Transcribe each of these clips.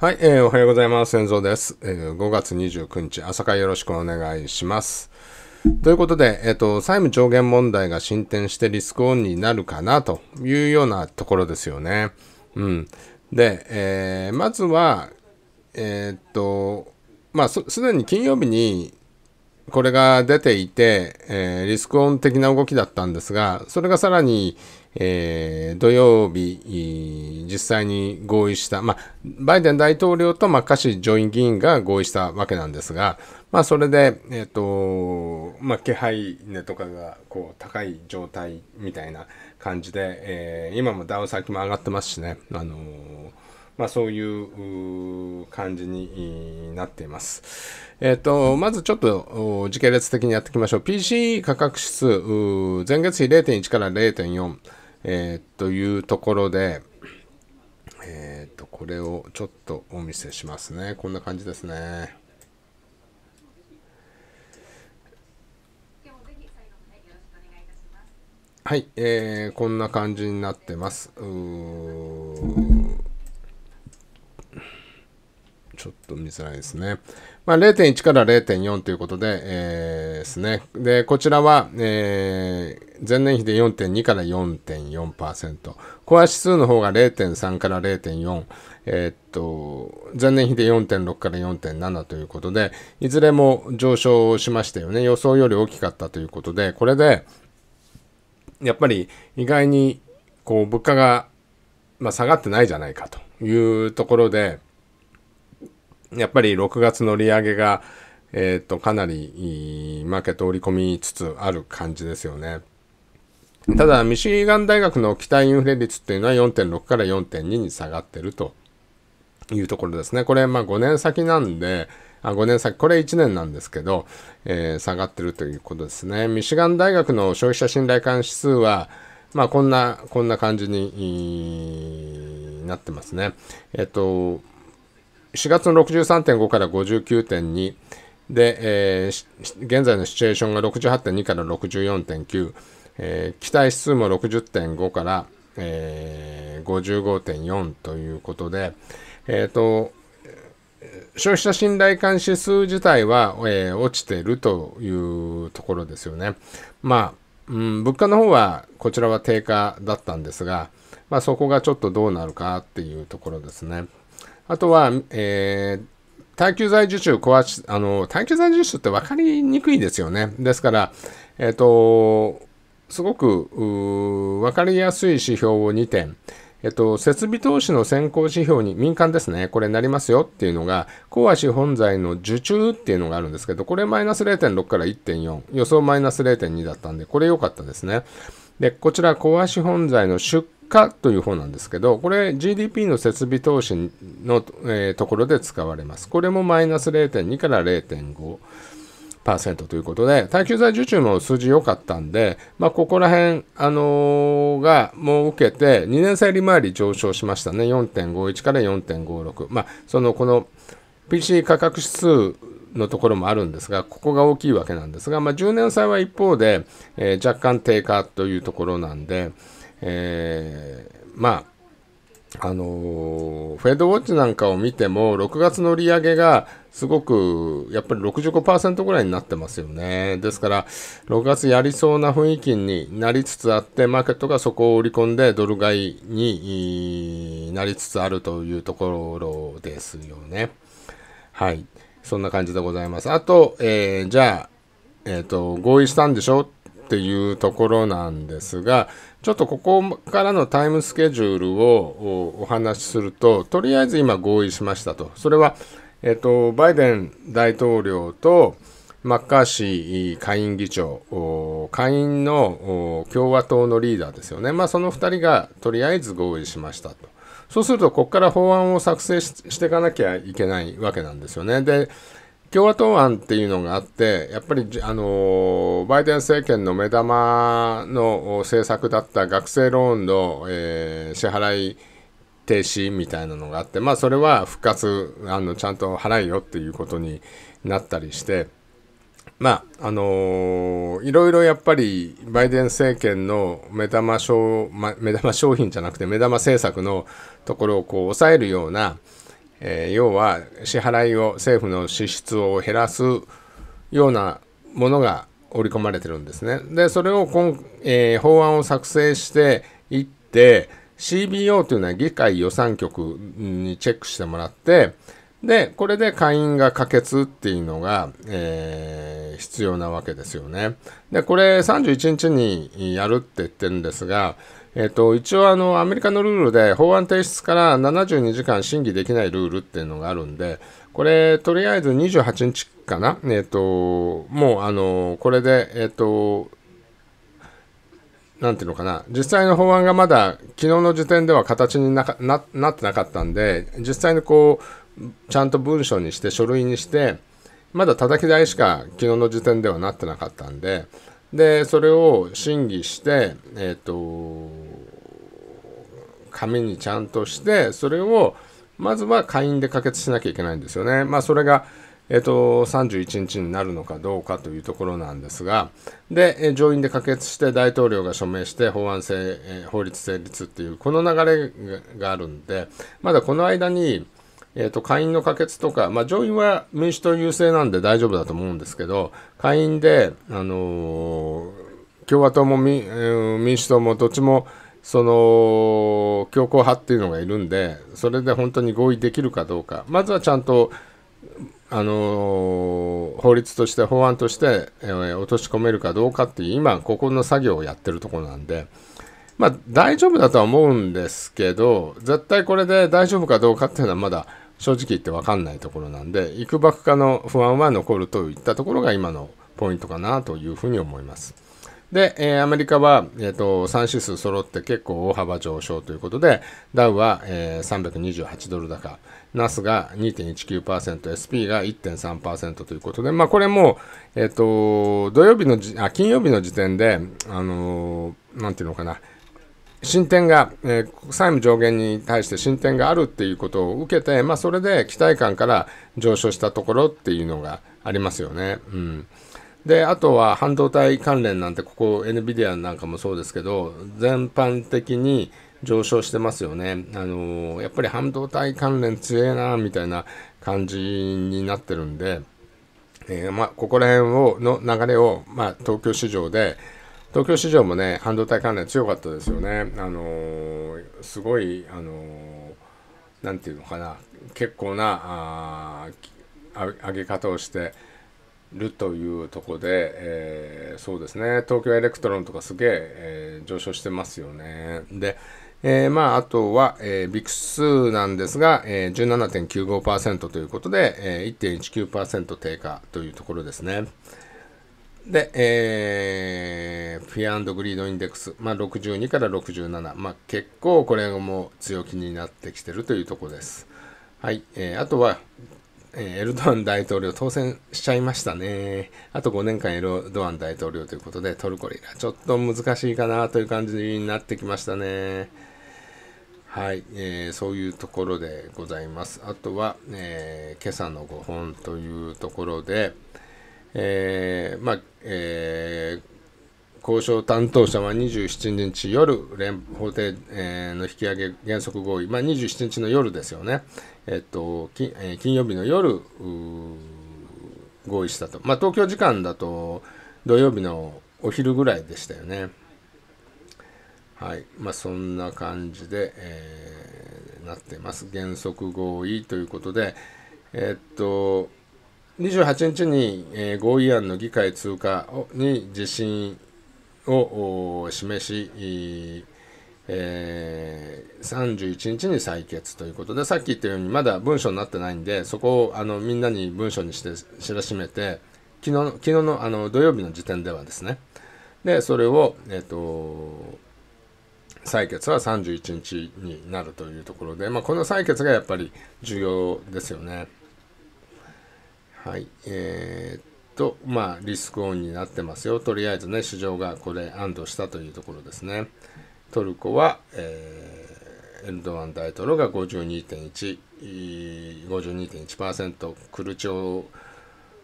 はい、えーおはようございます。遠蔵です。えー5月29日、朝会よろしくお願いします。ということで、えっ、と、債務上限問題が進展してリスクオンになるかなというようなところですよね。うん。で、えーまずは、えっ、と、まあ、すすでに金曜日にこれが出ていて、えーリスクオン的な動きだったんですが、それがさらに、えー土曜日、実際に合意した、まあ、バイデン大統領とまあカシ上院議員が合意したわけなんですが、まあ、それで、えっ、と、まあ、気配値とかが、こう、高い状態みたいな感じで、えー今もダウ先も上がってますしね、あのーまあ、そういう感じになっています。えっ、と、まずちょっと時系列的にやっていきましょう。PC 価格指数、前月比0.1から0.4、えーというところで、えっ、と、これをちょっとお見せしますね。こんな感じですね。はい、えーこんな感じになってます。うーちょっと見づらいですね。まあ、0.1から0.4ということで、えーですね。で、こちらは、えー前年比で4.2から4.4%。コア指数の方が0.3から0.4。えーっと、前年比で4.6から4.7ということで、いずれも上昇しましたよね。予想より大きかったということで、これで、やっぱり意外にこう物価が、まあ、下がってないじゃないかというところでやっぱり6月の利上げが、えー、とかなりいマーケット織り込みつつある感じですよね。ただミシガン大学の期待インフレ率っていうのは4.6から4.2に下がってるというところですね。これ、まあ5年先なんで、あ5年先、これ1年なんですけど、えー下がってるということですね。ミシガン大学の消費者信頼感指数は、まあこんな、こんな感じになってますね。えっと、4月の63.5から59.2で、えー現在のシチュエーションが68.2から64.9、えー期待指数も60.5から、えー55.4ということで、えっ、と、消費者信頼感指数自体は、えー落ちているというところですよね。まあ、うん、物価の方はこちらは低下だったんですが、まあ、そこがちょっとどうなるかっていうところですね。あとは、えー耐久財受注壊し、あの、耐久財受注って分かりにくいですよね。ですから、えっ、と、すごく分かりやすい指標を2点、えっと、設備投資の先行指標に民間ですね、これになりますよっていうのが、コア資本財の受注っていうのがあるんですけど、これマイナス0.6から1.4、予想マイナス0.2だったんで、これ良かったですね。で、こちら、コア資本財の出荷という方なんですけど、これ GDP の設備投資の、えーところで使われます。これもマイナス0.2から0.5。パーセントということで、耐久財受注も数字良かったんで、まあ、ここら辺、あのーが、もう受けて、2年債利回り上昇しましたね。4.51から4.56。まあ、その、この PC 価格指数のところもあるんですが、ここが大きいわけなんですが、まあ、10年債は一方で、えー若干低下というところなんで、えーまあ、あのーフェードウォッチなんかを見ても、6月の利上げがすごく、やっぱり65%ぐらいになってますよね。ですから、6月やりそうな雰囲気になりつつあって、マーケットがそこを織り込んで、ドル買いになりつつあるというところですよね。はい。そんな感じでございます。あと、えーじゃあ、えっ、と、合意したんでしょ？っていうところなんですが、ちょっとここからのタイムスケジュールをお話しすると、とりあえず今合意しましたと。それは、えっ、と、バイデン大統領とマッカーシー下院議長、下院の共和党のリーダーですよね。まあ、その2人がとりあえず合意しましたと。そうすると、ここから法案を作成ししていかなきゃいけないわけなんですよね。で、共和党案っていうのがあって、やっぱり、あのバイデン政権の目玉の政策だった学生ローンの、えー支払い停止みたいなのがあって、まあ、それは復活あのちゃんと払えよっていうことになったりして、まああのーいろいろやっぱりバイデン政権の目玉商、ま、目玉商品じゃなくて目玉政策のところをこう抑えるような、えー、要は支払いを政府の支出を減らすようなものが織り込まれてるんですね。でそれを今、えー、法案を作成していって CBO というのは議会予算局にチェックしてもらってでこれで会員が可決っていうのが、えー、必要なわけですよね。でこれ31日にやるって言ってるんですがえっと、一応あの、アメリカのルールで法案提出から72時間審議できないルールっていうのがあるんで、これ、とりあえず28日かな、えっと、もう、あの、これで、えっと、なんていうのかな、実際の法案がまだ昨日の時点では形になななってなかったんで、実際にこう、ちゃんと文書にして、書類にして、まだ叩き台しか昨日の時点ではなってなかったんで、でそれを審議してえっ、ー、と紙にちゃんとしてそれをまずは会員で可決しなきゃいけないんですよね。まあそれがえっ、ー、と、31日になるのかどうかというところなんですが、で、上院で可決して大統領が署名して法案成、法律成立っていう、この流れがあるんで、まだこの間に、えーと、下院の可決とか、まあ、上院は民主党優勢なんで大丈夫だと思うんですけど、下院で、あのー、共和党も民,、民主党もどっちもその強硬派っていうのがいるんで、それで本当に合意できるかどうか、まずはちゃんと、あのー、法律として法案として、えー、落とし込めるかどうかっていう今ここの作業をやってるところなんで、まあ大丈夫だとは思うんですけど絶対これで大丈夫かどうかっていうのはまだ正直言って分かんないところなんで、いくばくかの不安は残るといったところが今のポイントかなというふうに思います。で、えー、アメリカは、えーと、3指数揃って結構大幅上昇ということで、ダウは、えー、328ドル高、ナスが2.19%、SP が1.3%ということで、まあこれも、えっ、ー、と、土曜日のあ、金曜日の時点で、あのー、なんていうのかな、進展が、えー、債務上限に対して進展があるっていうことを受けて、まあ、それで期待感から上昇したところっていうのがありますよね。うん、であとは半導体関連なんてここ NVIDIA なんかもそうですけど全般的に上昇してますよね。あのー、やっぱり半導体関連強えなみたいな感じになってるんで、えー、まあ、ここら辺をの流れを、まあ、東京市場で東京市場もね、半導体関連強かったですよね。あの、すごい、あの、なんていうのかな、結構な上げ方をしてるというところで、えー、そうですね、東京エレクトロンとかすげええー、上昇してますよね。で、えー、まあ、あとは、えー、 VIX なんですが、えー、17.95%ということで、えー、1.19%低下というところですね。で、えー、フィアンドグリードインデックス、まあ、62から67、まあ、結構これも強気になってきてるというところです。はい、えー、あとは、えー、エルドアン大統領当選しちゃいましたね。あと5年間エルドアン大統領ということで、トルコリラ、ちょっと難しいかなという感じになってきましたね。はい、えー、そういうところでございます。あとは、えー、今朝の5本というところで、えー、まあ、えー、交渉担当者は27日夜、連法廷、えー、の引き上げ原則合意、まあ、27日の夜ですよね、えっと金えー、金曜日の夜合意したと、まあ、東京時間だと土曜日のお昼ぐらいでしたよね。はいまあ、そんな感じで、えー、なってます。原則合意ということで、え、っと、28日に、えー、合意案の議会通過に自信を示し、えー、31日に採決ということでさっき言ったようにまだ文書になってないんでそこをあのみんなに文書にして知らしめて昨日昨日のあの土曜日の時点ではですねでそれを、えっ、ー、と採決は31日になるというところで、まあ、この採決がやっぱり重要ですよね。はい。えー、っと、まあ、リスクオンになってますよ。とりあえずね、市場がこれ安堵したというところですね。トルコは、えー、エルドアン大統領が52.1、52.1%、クルチョ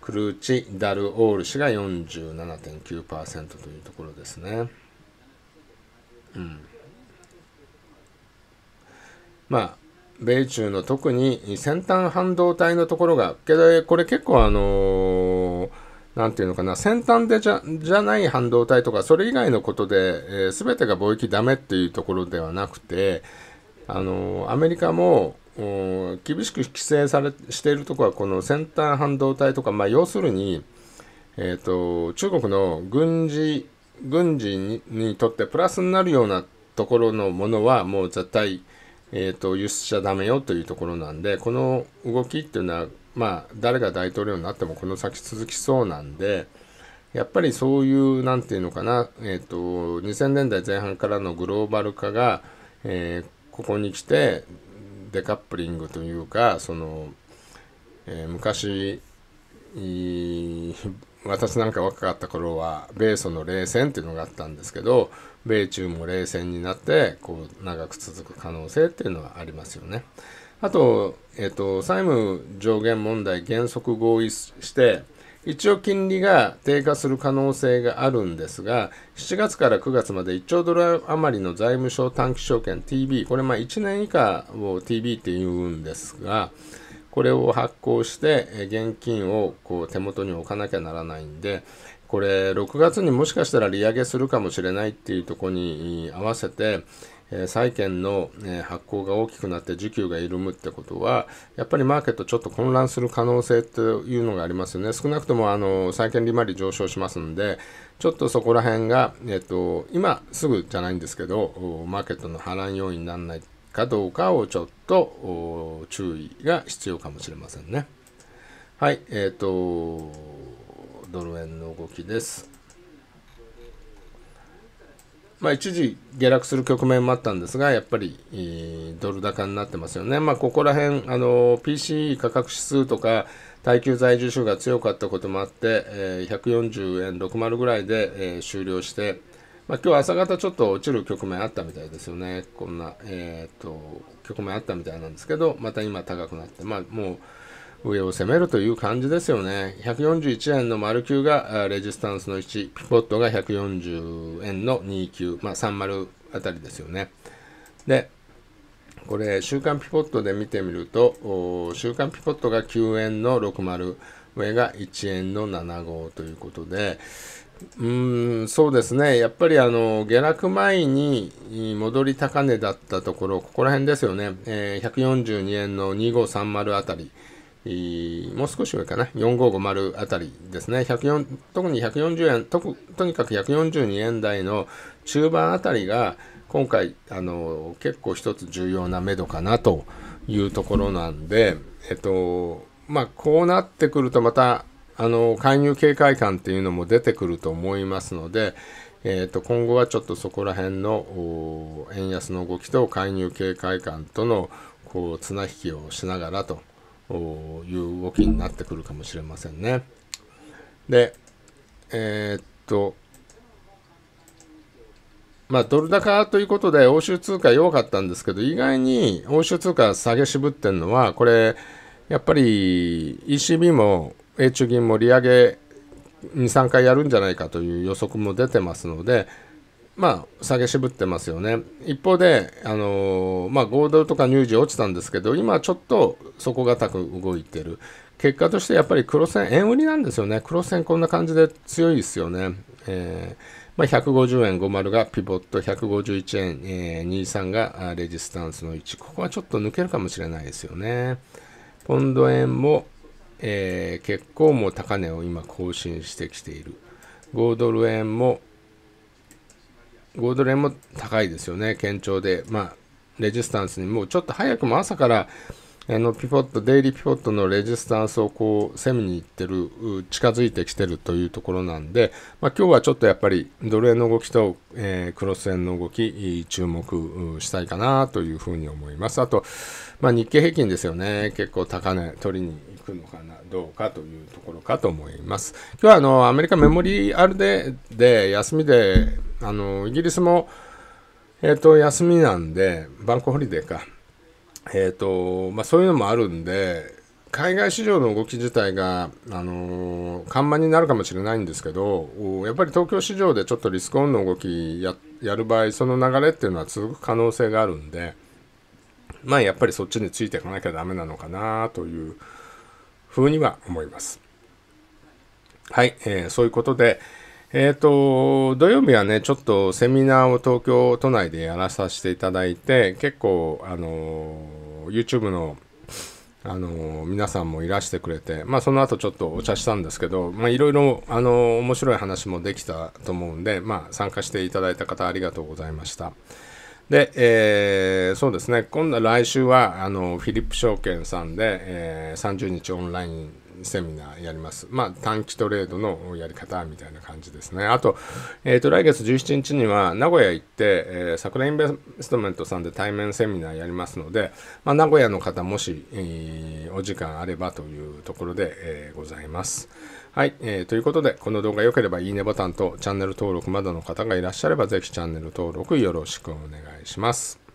クルチ・ダルオール氏が47.9%というところですね。うん。まあ、米中の特に先端半導体のところが、けどこれ結構あのなんていうのかな、先端でじゃじゃない半導体とか、それ以外のことで、えー、全てが貿易ダメっていうところではなくて、あのアメリカも厳しく規制されしているところは、この先端半導体とか、まあ、要するに、えーと、中国の軍事軍事にとってプラスになるようなところのものはもう絶対、えーと、輸出しちゃダメよというところなんでこの動きっていうのはまあ誰が大統領になってもこの先続きそうなんでやっぱりそういう何て言うのかな、えーと、2000年代前半からのグローバル化が、えー、ここに来てデカップリングというかその、えー、昔私なんか若かった頃は米ソの冷戦っていうのがあったんですけど米中も冷戦になってこう長く続く可能性っていうのはありますよね。あと、えっ、と、債務上限問題原則合意して、一応金利が低下する可能性があるんですが、7月から9月まで1兆ドル余りの財務省短期証券 TB、これまあ1年以下を TB って言うんですが、これを発行して現金をこう手元に置かなきゃならないんで、これ6月にもしかしたら利上げするかもしれないっていうところに合わせて、債券の、発行が大きくなって需給が緩むってことは、やっぱりマーケットちょっと混乱する可能性というのがありますよね。少なくともあの債券利回り上昇しますんで、ちょっとそこら辺が、えっと、今すぐじゃないんですけど、マーケットの波乱要因にならないかどうかをちょっと注意が必要かもしれませんね。はい、えっ、と、ドル円の動きです。まあ、一時下落する局面もあったんですが、やっぱり、ドル高になってますよね。まあ、ここら辺、あの、PC 価格指数とか、耐久在住数が強かったこともあって、え、140円60ぐらいで、え、終了して、まあ、今日朝方ちょっと落ちる局面あったみたいですよね。こんな、え、っと、局面あったみたいなんですけど、また今高くなって、まあ、もう、上を攻めるという感じですよね。141円の丸9がレジスタンスの1、ピポットが140円の29、まあ30あたりですよね。で、これ、週間ピポットで見てみると、週間ピポットが9円の60、上が1円の75ということで、うーん、そうですね。やっぱりあの、下落前に戻り高値だったところ、ここら辺ですよね。えー、142円の2530あたり。もう少し上かな、4550あたりですね、104特に140円と、とにかく142円台の中盤あたりが、今回あの、結構一つ重要な目処かなというところなんで、えっと、まあ、こうなってくると、また、あの、介入警戒感っていうのも出てくると思いますので、えー、と今後はちょっとそこら辺の円安の動きと介入警戒感とのこう綱引きをしながらという動きになってくるかもしれませんね。で、えー、っと、まあ、ドル高ということで、欧州通貨弱かったんですけど、意外に欧州通貨下げ渋ってるのは、これ、やっぱり ECB も米中銀も利上げ2、3回やるんじゃないかという予測も出てますので、まあ、下げ渋ってますよね。一方で、あのー、まあ、5ドルとか乳児落ちたんですけど、今ちょっと底堅く動いてる。結果としてやっぱり黒線、円売りなんですよね。黒線こんな感じで強いですよね。えー、まあ、150円50がピボット、151円、えー、23がレジスタンスの1。ここはちょっと抜けるかもしれないですよね。ポンド円も、えー、結構もう高値を今更新してきている。5ドル円も5ドル円も高いですよね、堅調で、まあ、レジスタンスにもうちょっと早くも朝からあのピポット、デイリーピポットのレジスタンスをこう攻めに行ってる、近づいてきてるというところなんで、まあ、今日はちょっとやっぱりドル円の動きと、えー、クロス円の動き、注目したいかなというふうに思います。あと、まあ、日経平均ですよね、結構高値取りにくのかな、どうかというところかと思います。今日はあのアメリカメモリアルデーで休みであのイギリスも、えーと、休みなんで、バンクホリデーか、えーとまあ、そういうのもあるんで、海外市場の動き自体が、あのー、緩慢になるかもしれないんですけど、やっぱり東京市場でちょっとリスクオンの動きややる場合、その流れっていうのは続く可能性があるんで、まあやっぱりそっちについていかなきゃダメなのかなというふうには思います。はい、えー、そういうことで、えっ、ー、と、土曜日はね、ちょっとセミナーを東京都内でやらさせていただいて、結構、あの、YouTube のあの皆さんもいらしてくれて、まあ、その後ちょっとお茶したんですけど、まあ、いろいろあの面白い話もできたと思うんで、まあ、参加していただいた方ありがとうございました。で、えー、そうですね、今度来週はあのフィリップ証券さんで、えー、30日オンラインセミナーやります。まあ、短期トレードのやり方みたいな感じですね。あと、え、ー、と、来月17日には名古屋行って、えー、桜インベストメントさんで対面セミナーやりますので、まあ、名古屋の方もし、えー、お時間あればというところで、えー、ございます。はい、えー、ということで、この動画良ければいいねボタンとチャンネル登録まだの方がいらっしゃれば、ぜひチャンネル登録よろしくお願いします。